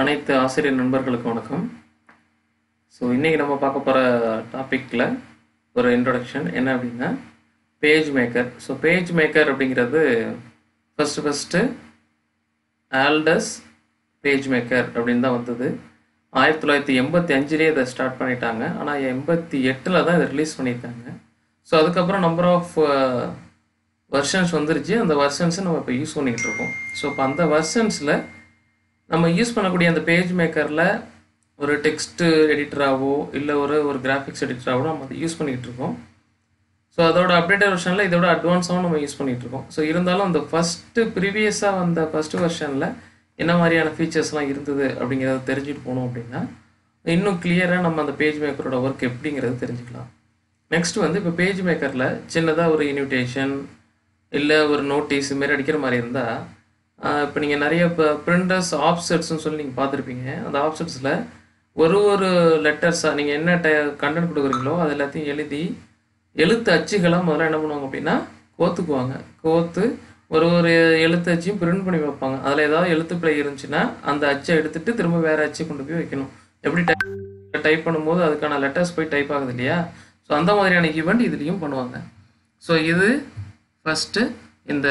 அனைத்து ஆசிரியர் நண்பர்களுக்கு வணக்கம். ஸோ இன்றைக்கி நம்ம பார்க்க போகிற டாப்பிக்கில் ஒரு இன்ட்ரொடக்ஷன் என்ன அப்படின்னா page maker so page maker அப்படிங்கிறது first first Aldus page maker அப்படின்னு தான் வந்தது. ஆயிரத்தி தொள்ளாயிரத்தி எண்பத்தி அஞ்சுலேயே இதை ஸ்டார்ட் பண்ணிட்டாங்க. ஆனால் எண்பத்தி எட்டில் தான் இதை ரிலீஸ் பண்ணியிருக்காங்க. ஸோ அதுக்கப்புறம் நம்பர் ஆஃப் வெர்ஷன்ஸ் வந்துருச்சு. அந்த வெர்ஷன்ஸை நம்ம இப்போ யூஸ் பண்ணிக்கிட்டு இருக்கோம். ஸோ இப்போ அந்த வெர்ஷன்ஸில் நம்ம யூஸ் பண்ணக்கூடிய அந்த பேஜ் மேக்கரில் ஒரு டெக்ஸ்ட்டு எடிட்டராகவோ இல்லை ஒரு ஒரு கிராஃபிக்ஸ் எடிட்டராகவோ நம்ம அதை யூஸ் பண்ணிகிட்டு இருக்கோம். ஸோ அதோட அப்டேட்டட் வெர்ஷனில் இதோட அட்வான்ஸாகவும் நம்ம யூஸ் பண்ணிகிட்டு இருக்கோம். ஸோ இருந்தாலும் அந்த ஃபஸ்ட்டு ப்ரீவியஸாக வந்த ஃபஸ்ட்டு வெர்ஷனில் என்ன மாதிரியான ஃபீச்சர்ஸ்லாம் இருந்தது அப்படிங்கிறத தெரிஞ்சுட்டு போனோம் அப்படின்னா இன்னும் கிளியராக நம்ம அந்த பேஜ் மேக்கரோட ஒர்க் எப்படிங்கிறத தெரிஞ்சுக்கலாம். நெக்ஸ்ட் வந்து இப்போ பேஜ் மேக்கரில் சின்னதாக ஒரு இன்விடேஷன் இல்லை ஒரு நோட்டீஸ் இதுமாரி அடிக்கிற மாதிரி இருந்தால் இப்போ நீங்கள் நிறைய இப்போ பிரிண்டர்ஸ் ஆப்செட்ஸ்னு சொல்லி நீங்கள் பார்த்துருப்பீங்க. அந்த ஆப்செட்ஸில் ஒரு ஒரு லெட்டர்ஸாக நீங்கள் என்ன டை கண்டென்ட் கொடுக்குறீங்களோ அது எல்லாத்தையும் எழுதி எழுத்து அச்சுகளாக முதல்ல என்ன பண்ணுவாங்க அப்படின்னா கோத்துக்குவாங்க. கோத்து ஒரு ஒரு எழுத்து அச்சையும் பிரிண்ட் பண்ணி வைப்பாங்க. அதில் ஏதாவது எழுத்து பிழை இருந்துச்சுன்னா அந்த அச்சை எடுத்துட்டு திரும்ப வேறு அச்சை கொண்டு போய் வைக்கணும். எப்படி டைப் டைப் பண்ணும்போது அதுக்கான லெட்டர்ஸ் போய் டைப் ஆகுது இல்லையா? ஸோ அந்த மாதிரியான ஈவெண்ட் இதுலேயும் பண்ணுவாங்க. ஸோ இது ஃபஸ்ட்டு இந்த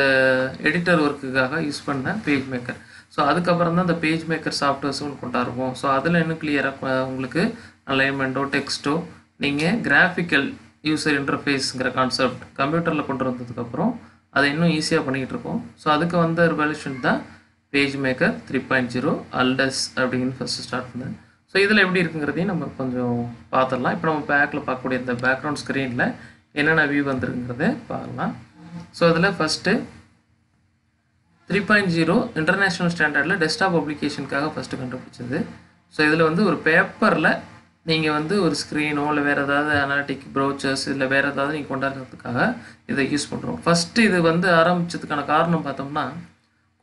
எடிட்டர் ஒர்க்குக்காக யூஸ் பண்ண பேஜ் மேக்கர் ஸோ அதுக்கப்புறம் தான் இந்த பேஜ் மேக்கர் சாஃப்ட்வேர்ஸும் ஒன்று கொண்டாடுவோம். ஸோ அதில் இன்னும் கிளியராக உங்களுக்கு அலைன்மெண்ட்டோ டெக்ஸ்ட்டோ நீங்கள் கிராஃபிக்கல் யூசர் இன்டர்ஃபேஸுங்கிற கான்செப்ட் கம்ப்யூட்டரில் கொண்டு வந்ததுக்கப்புறம் அதை இன்னும் ஈஸியாக பண்ணிகிட்டு இருக்கோம். ஸோ அதுக்கு வந்த ரிவல்யூஷன் தான் page maker three point zero Aldus அப்படின்னு ஃபஸ்ட்டு ஸ்டார்ட் பண்ணேன் ஸோ இதில் எப்படி இருக்குங்கிறதையும் நம்ம கொஞ்சம் பார்த்துடலாம். இப்போ நம்ம பேக்கில் பார்க்கக்கூடிய இந்த பேக்ரவுண்ட் ஸ்க்ரீனில் என்னென்ன வியூ வந்துருங்கிறத பார்க்கலாம். ஸோ அதில் first three point zero international ஸ்டாண்டர்டில் டெஸ்க்டாப் அப்ளிகேஷனுக்காக ஃபஸ்ட்டு கண்டுபிடிச்சது. ஸோ இதில் வந்து ஒரு பேப்பரில் நீங்கள் வந்து ஒரு ஸ்க்ரீனோ இல்லை வேறு ஏதாவது அனாலிட்டிக் ப்ரௌச்சர்ஸ் இல்லை வேறு ஏதாவது நீங்கள் கொண்டாடுறதுக்காக இதை யூஸ் பண்ணுறோம் ஃபஸ்ட்டு இது வந்து ஆரம்பித்ததுக்கான காரணம் பார்த்தோம்னா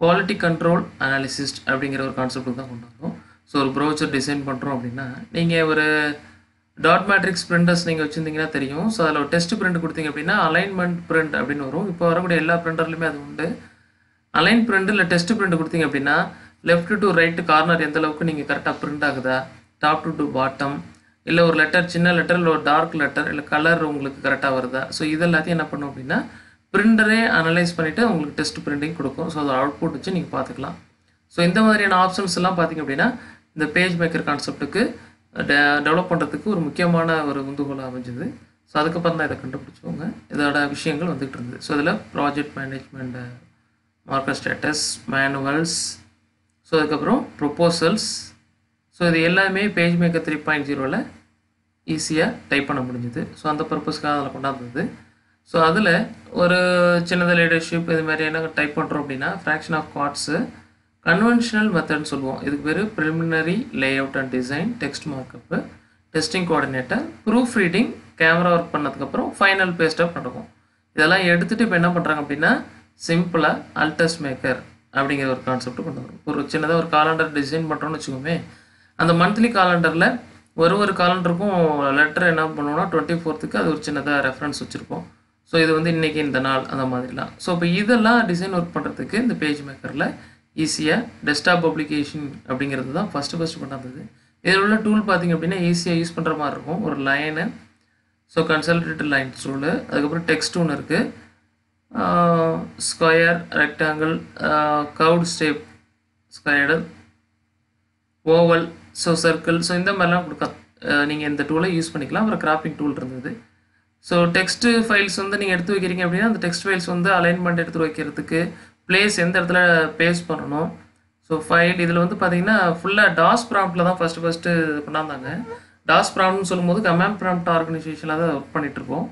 குவாலிட்டி கண்ட்ரோல் அனாலிசிஸ்ட் அப்படிங்கிற ஒரு கான்செப்ட் தான் கொண்டு வந்தோம். ஸோ ஒரு ப்ரௌச்சர் டிசைன் பண்ணுறோம் அப்படின்னா நீங்கள் ஒரு டாட் மேட்ரிக்ஸ் பிரிண்டர்ஸ் நீங்கள் வச்சுருந்தீங்கன்னா தெரியும். ஸோ அதில் ஒரு டெஸ்ட் பிரிண்ட் கொடுத்தீங்க அப்படின்னா அலைன்மெண்ட் பிரிண்ட் அப்படின்னு வரும். இப்போ வரக்கூடிய எல்லா பிரிண்டர்லையுமே அது உண்டு. அலைன் பிரிண்ட் இல்லை டெஸ்ட் பிரிண்ட் கொடுத்தீங்க அப்படின்னா லெஃப்ட் டு ரைட்டு கார்னர் எந்த அளவுக்கு நீங்கள் கரெக்டாக பிரிண்ட் ஆகுதா? டாப் டு டு பாட்டம் இல்லை ஒரு லெட்டர் சின்ன லெட்டர் இல்லை ஒரு டார்க் லெட்டர் இல்லை கலர் உங்களுக்கு கரெக்டாக வருதா? ஸோ இது எல்லாத்தையும் என்ன பண்ணும் அப்படின்னா பிரிண்டரே அனலைஸ் பண்ணிவிட்டு உங்களுக்கு டெஸ்ட் பிரிண்டிங் கொடுக்கும். ஸோ அதை அவுட்புட் வச்சு நீங்கள் பார்த்துக்கலாம். ஸோ இந்த மாதிரியான ஆப்ஷன்ஸ் எல்லாம் பார்த்தீங்க அப்படின்னா இந்த பேஜ் மேக்கர் கான்செப்ட்டுக்கு டெவலப் பண்ணுறதுக்கு ஒரு முக்கியமான ஒரு உந்துகோலாக அமைஞ்சது. ஸோ அதுக்கப்புறம் தான் இதை கண்டுபிடிச்சவங்க இதோட விஷயங்கள் வந்துகிட்டு இருந்தது. ஸோ இதில் project management marker status manuals so அதுக்கப்புறம் ப்ரொப்போசல்ஸ் ஸோ இது எல்லாமே பேஜ் மேக்கர் த்ரீ பாயிண்ட் ஜீரோவில் ஈஸியாக டைப் பண்ண முடிஞ்சுது. ஸோ அந்த பர்பஸ்க்காக அதில் கொண்டாந்தது. ஸோ அதில் ஒரு சின்னதாக லீடர்ஷிப் இது மாதிரி என்ன டைப் பண்ணுறோம் அப்படின்னா ஃப்ராக்ஷன் ஆஃப் கார்ட்ஸு கன்வென்ஷனல் மெத்தட்னு சொல்லுவோம். இதுக்கு பேர் preliminary layout and design text markup testing coordinator proofreading camera work பண்ணதுக்கப்புறம் ஃபைனல் பேஸ்டப் நடக்கும். இதெல்லாம் எடுத்துகிட்டு இப்போ என்ன பண்ணுறாங்க அப்படின்னா சிம்பிளாக அல்டஸ் மேக்கர் அப்படிங்கிற ஒரு கான்செப்ட் கொண்டு வரும். ஒரு சின்னதாக ஒரு காலண்டர் டிசைன் பண்ணுறோம்னு வச்சுக்கோமே அந்த மந்த்லி காலண்டரில் ஒரு ஒரு காலண்டருக்கும் லெட்டர் என்ன பண்ணுவோம்னா டுவெண்ட்டி ஃபோர்த்துக்கு அது ஒரு சின்னதாக ரெஃபரன்ஸ் வச்சுருப்போம். ஸோ இது வந்து இன்றைக்கி இந்த நாள் அந்த மாதிரிலாம். ஸோ இப்போ இதெல்லாம் டிசைன் ஒர்க் பண்ணுறதுக்கு இந்த பேஜ் மேக்கரில் ஈஸியாக டெஸ்க்டாப் அப்ளிகேஷன் அப்படிங்கிறது தான் ஃபஸ்ட்டு ஃபஸ்ட்டு பண்ணாதது. இதில் உள்ள டூல் பார்த்திங்க அப்படின்னா ஈஸியாக யூஸ் பண்ணுற மாதிரி இருக்கும். ஒரு line so consolidated line tool அதுக்கப்புறம் டெக்ஸ்ட் ஒன்று இருக்குது square rectangle cout step squared oval so circle so இந்த மாதிரிலாம் கொடுக்க நீங்கள் இந்த டூலை யூஸ் பண்ணிக்கலாம். அப்புறம் கிராப்பிங் டூல் இருந்தது. ஸோ டெக்ஸ்ட்டு ஃபைல்ஸ் வந்து நீங்கள் எடுத்து வைக்கிறீங்க அப்படின்னா அந்த டெக்ஸ்ட் ஃபைல்ஸ் வந்து அலைன்மெண்ட் எடுத்து வைக்கிறதுக்கு பிளேஸ் எந்த இடத்துல பேஸ்ட் பண்ணணும். ஸோ ஃபைல் இதில் வந்து பார்த்தீங்கன்னா ஃபுல்லாக டாஸ் ப்ராம்ப்டில் தான் ஃபஸ்ட்டு ஃபஸ்ட்டு பண்ணாந்தாங்க. டாஸ் ப்ராம்ப்ட்னு சொல்லும்போது கமாண்ட் ப்ராம்ப்ட் ஆர்கனைசேஷனில் தான் ஒர்க் பண்ணிகிட்ருக்கோம்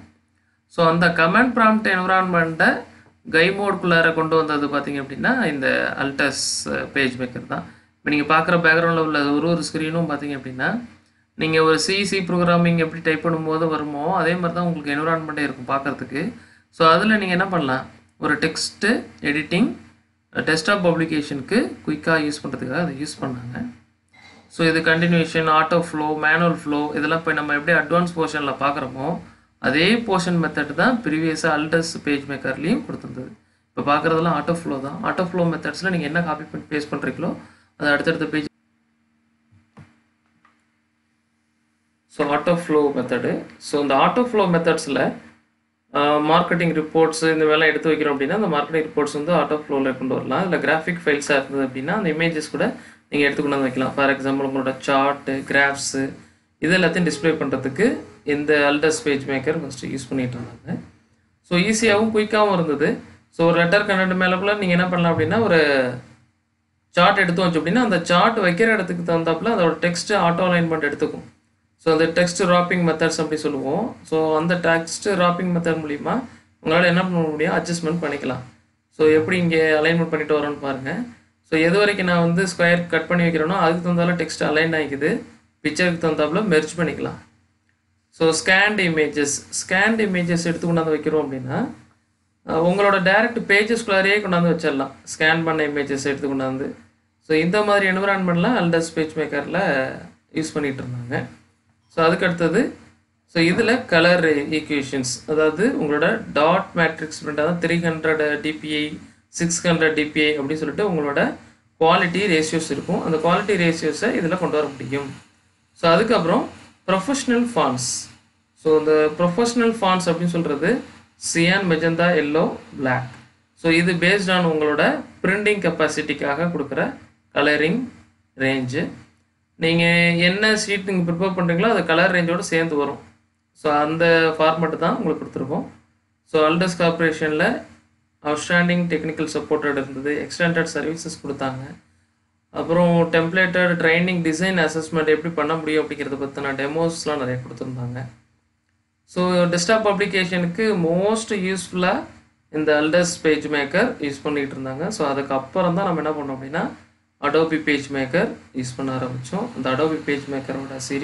ஸோ அந்த கமாண்ட் ப்ராம்ப்ட் என்விரான்மெண்ட்டை கைமோட்குள்ளார கொண்டு வந்தது பார்த்தீங்க அப்படின்னா இந்த அல்டஸ் பேஜ் மேக்கர் தான். இப்போ நீங்கள் பார்க்குற பேக்ரவுண்டில் உள்ள ஒரு ஒரு ஸ்க்ரீனும் பார்த்தீங்க அப்படின்னா நீங்கள் ஒரு சிசி ப்ரோக்ராமிங் எப்படி டைப் பண்ணும்போது வருமோ அதே மாதிரி தான் உங்களுக்கு என்விரான்மெண்ட்டே இருக்கும் பார்க்குறதுக்கு ஸோ அதில் நீங்கள் என்ன பண்ணலாம்? ஒரு டெக்ஸ்ட்டு எடிட்டிங் டெஸ்க்டாப் பப்ளிகேஷனுக்கு குயிக்காக யூஸ் பண்ணுறதுக்காக அதை யூஸ் பண்ணாங்க. ஸோ இது continuation auto flow manual flow இதெல்லாம் இப்போ நம்ம எப்படி அட்வான்ஸ் போர்ஷனில் பார்க்குறோமோ அதே போர்ஷன் மெத்தட் தான் ப்ரீவியஸாக அல்டஸ் பேஜ் மேக்கர்லேயும் கொடுத்துருந்தது. இப்போ பார்க்குறதெல்லாம் ஆட்டோ ஃப்ளோ தான். ஆட்டோ ஃப்ளோ மெத்தட்ஸில் நீங்கள் என்ன காப்பி பண்ணி பேஸ்ட் பண்ணுறீங்களோ அதை அடுத்தடுத்த page so auto flow method so இந்த ஆட்டோ ஃப்ளோ மெத்தட்ஸில் மார்க்கெட்டிங் ரிப்போர்ட்ஸ் இந்த வேலை எடுத்து வைக்கிறோம் அப்படின்னா அந்த மார்க்கெட்டிங் ரிப்போர்ட்ஸ் வந்து ஆட்டோ ஃப்ளோவில் கொண்டு வரலாம். இல்லை கிராஃபிக் ஃபைல்ஸாக இருந்தது அப்படின்னா அந்த இமேஜஸ் கூட நீங்கள் எடுத்து கொண்டு வந்து வைக்கலாம். ஃபார் எக்ஸாம்பிள் உங்களோட சார்ட்டு கிராஃப்ஸு இது எல்லாத்தையும் டிஸ்ப்ளே பண்ணுறதுக்கு இந்த Aldus page maker first use பண்ணிட்டு இருந்தாங்க. ஸோ ஈஸியாகவும் குயிக்காகவும் இருந்தது. ஸோ ஒரு லெட்டர் கண்டென்ட் மேலே கூட நீங்கள் என்ன பண்ணலாம் அப்படின்னா ஒரு சார்ட் எடுத்து வச்சு அப்படின்னா அந்த சார்ட் வைக்கிற இடத்துக்கு தகுந்தாப்புல அதோட டெக்ஸ்ட்டு ஆட்டோ அலைன்மெண்ட் எடுத்துக்கும். ஸோ அந்த டெக்ஸ்ட் ராப்பிங் மெத்தட்ஸ் அப்படி சொல்லுவோம். ஸோ அந்த டெக்ஸ்ட் ராப்பிங் மெத்தட் மூலிமா உங்களால் என்ன பண்ண முடியும்? அட்ஜஸ்ட்மெண்ட் பண்ணிக்கலாம். ஸோ எப்படி இங்கே அலைன்மெண்ட் பண்ணிட்டு வரோன்னு பாருங்கள் ஸோ எது வரைக்கும் நான் வந்து ஸ்கொயர் கட் பண்ணி வைக்கிறேனோ அதுக்கு தகுந்தால டெக்ஸ்ட் அலைன் ஆகிக்குது. பிக்சருக்கு தகுந்தாப்புல மெர்ஜ் பண்ணிக்கலாம். So scanned images scanned images எடுத்து கொண்டாந்து வைக்கிறோம் அப்படின்னா உங்களோட டேரக்ட் பேஜஸ்குள்ளாரியே கொண்டாந்து வச்சிடலாம். ஸ்கேன் பண்ண இமேஜஸ் எடுத்து கொண்டாந்து. ஸோ இந்த மாதிரி என்விரான்மெண்ட்லாம் அல்டஸ் பேஜ் மேக்கரில் யூஸ் பண்ணிகிட்டு இருந்தாங்க. ஸோ அதுக்கு அடுத்தது ஸோ இதில் கலர் ஈக்குவேஷன்ஸ் அதாவது உங்களோட டாட் மேட்ரிக்ஸ் பிரிண்ட் அதாவது three hundred DPI six hundred DPI அப்படின்னு சொல்லிட்டு உங்களோட குவாலிட்டி ரேஷியோஸ் இருக்கும். அந்த குவாலிட்டி ரேஷியோஸை இதில் கொண்டு வர முடியும். ஸோ அதுக்கப்புறம் ப்ரொஃபஷ்னல் ஃபான்ஸ் ஸோ இந்த ப்ரொஃபஷ்னல் ஃபான்ஸ் அப்படின்னு சொல்கிறது cyan magenta yellow black so இது பேஸ்ட் ஆன் உங்களோட பிரிண்டிங் கெப்பாசிட்டிக்காக கொடுக்குற கலரிங் ரேஞ்சு நீங்கள் என்ன ஷீட் நீங்கள் ப்ரிப்பேர் பண்ணுறீங்களோ அது கலர் ரேஞ்சோடு சேர்ந்து வரும். ஸோ அந்த ஃபார்மெட்டு தான் உங்களுக்கு கொடுத்துருக்கோம். ஸோ அல்டஸ் கார்பரேஷனில் அவுட்ஸ்டாண்டிங் டெக்னிக்கல் சப்போர்ட்டட் இருந்தது எக்ஸ்டெண்டட் சர்வீசஸ் கொடுத்தாங்க. அப்புறம் டெம்ப்ளேட்டட் ட்ரைனிங் டிசைன் அசஸ்மெண்ட் எப்படி பண்ண முடியும் அப்படிங்கிறத பற்றின டெமோஸ்லாம் நிறைய கொடுத்துருந்தாங்க. ஸோ டெஸ்க்டாப் அப்ளிகேஷனுக்கு மோஸ்ட் யூஸ்ஃபுல்லாக இந்த அல்டஸ் பேஜ் மேக்கர் யூஸ் பண்ணிகிட்டு இருந்தாங்க. ஸோ அதுக்கப்புறம் தான் நம்ம என்ன பண்ணோம் அப்படின்னா அடோபி பேஜ் மேக்கர் யூஸ் பண்ண ஆரம்பித்தோம் அந்த அடோபி பேஜ் மேக்கரோட சீரி